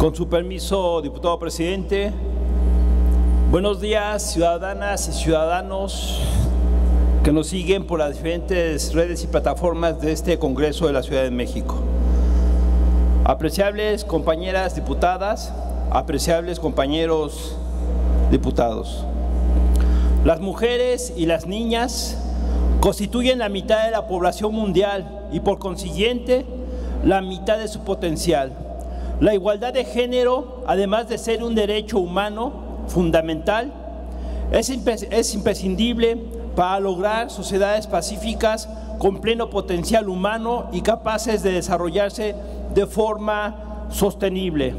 Con su permiso, diputado presidente, buenos días ciudadanas y ciudadanos que nos siguen por las diferentes redes y plataformas de este Congreso de la Ciudad de México. Apreciables compañeras diputadas, apreciables compañeros diputados. Las mujeres y las niñas constituyen la mitad de la población mundial y por consiguiente la mitad de su potencial. La igualdad de género, además de ser un derecho humano fundamental, es, es imprescindible para lograr sociedades pacíficas con pleno potencial humano y capaces de desarrollarse de forma sostenible.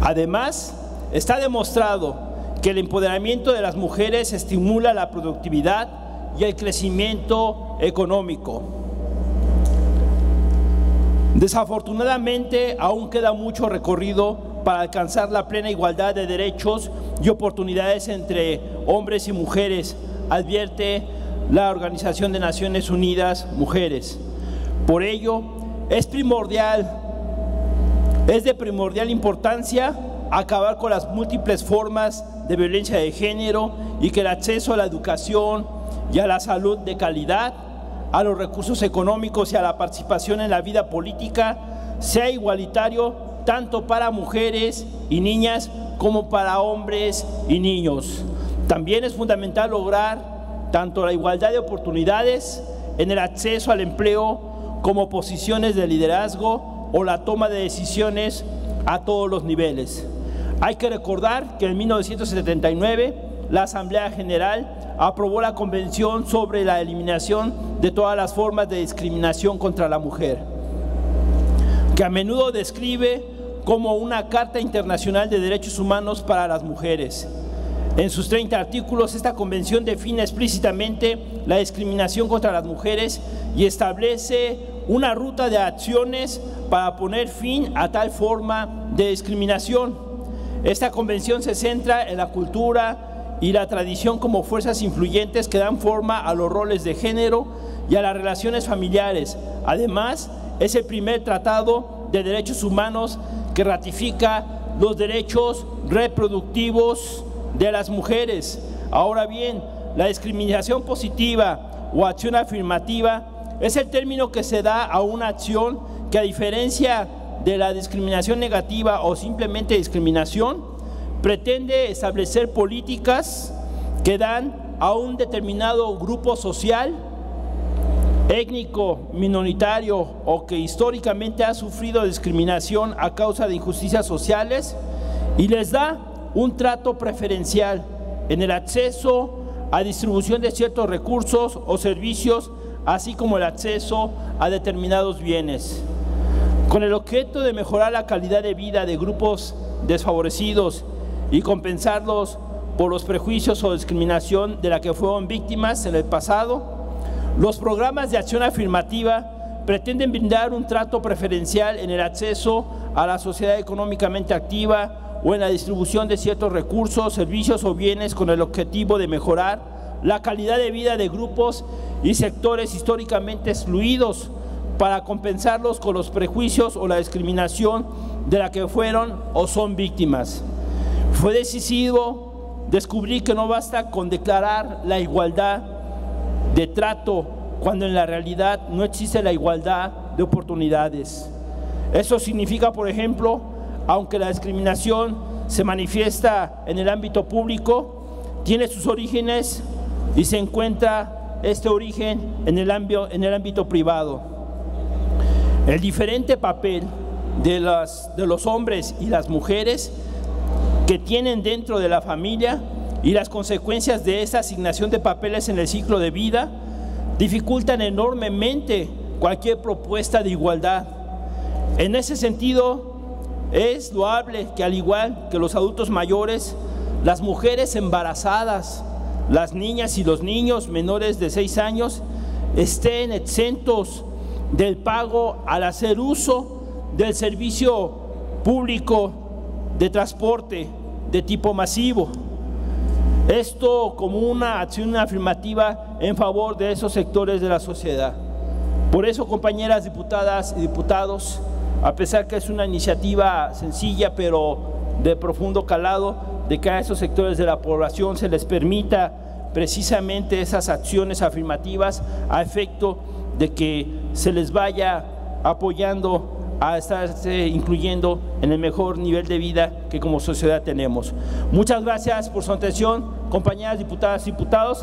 Además, está demostrado que el empoderamiento de las mujeres estimula la productividad y el crecimiento económico. Desafortunadamente, aún queda mucho recorrido para alcanzar la plena igualdad de derechos y oportunidades entre hombres y mujeres, advierte la Organización de Naciones Unidas Mujeres. Por ello, es primordial, es de primordial importancia acabar con las múltiples formas de violencia de género y que el acceso a la educación y a la salud de calidad a los recursos económicos y a la participación en la vida política sea igualitario tanto para mujeres y niñas como para hombres y niños. También es fundamental lograr tanto la igualdad de oportunidades en el acceso al empleo como posiciones de liderazgo o la toma de decisiones a todos los niveles. Hay que recordar que en 1979 la Asamblea General aprobó la Convención sobre la eliminación de todas las formas de discriminación contra la mujer, que a menudo describe como una Carta Internacional de Derechos Humanos para las Mujeres. En sus 30 artículos, esta convención define explícitamente la discriminación contra las mujeres y establece una ruta de acciones para poner fin a tal forma de discriminación. Esta convención se centra en la cultura, y la tradición como fuerzas influyentes que dan forma a los roles de género y a las relaciones familiares. Además, es el primer tratado de derechos humanos que ratifica los derechos reproductivos de las mujeres. Ahora bien, la discriminación positiva o acción afirmativa es el término que se da a una acción que a diferencia de la discriminación negativa o simplemente discriminación, pretende establecer políticas que dan a un determinado grupo social, étnico, minoritario o que históricamente ha sufrido discriminación a causa de injusticias sociales y les da un trato preferencial en el acceso a distribución de ciertos recursos o servicios, así como el acceso a determinados bienes. Con el objeto de mejorar la calidad de vida de grupos desfavorecidos y compensarlos por los prejuicios o discriminación de la que fueron víctimas en el pasado. Los programas de acción afirmativa pretenden brindar un trato preferencial en el acceso a la sociedad económicamente activa o en la distribución de ciertos recursos, servicios o bienes con el objetivo de mejorar la calidad de vida de grupos y sectores históricamente excluidos para compensarlos con los prejuicios o la discriminación de la que fueron o son víctimas. Fue decisivo descubrir que no basta con declarar la igualdad de trato cuando en la realidad no existe la igualdad de oportunidades. Eso significa, por ejemplo, aunque la discriminación se manifiesta en el ámbito público, tiene sus orígenes y se encuentra este origen en el ámbito, en el ámbito privado. El diferente papel de, de los hombres y las mujeres que tienen dentro de la familia y las consecuencias de esa asignación de papeles en el ciclo de vida dificultan enormemente cualquier propuesta de igualdad. En ese sentido, es loable que al igual que los adultos mayores, las mujeres embarazadas, las niñas y los niños menores de 6 años estén exentos del pago al hacer uso del servicio público de transporte de tipo masivo. Esto como una acción afirmativa en favor de esos sectores de la sociedad. Por eso, compañeras diputadas y diputados, a pesar que es una iniciativa sencilla pero de profundo calado, de que a esos sectores de la población se les permita precisamente esas acciones afirmativas a efecto de que se les vaya apoyando a estarse incluyendo en el mejor nivel de vida que como sociedad tenemos. Muchas gracias por su atención, compañeras diputadas y diputados.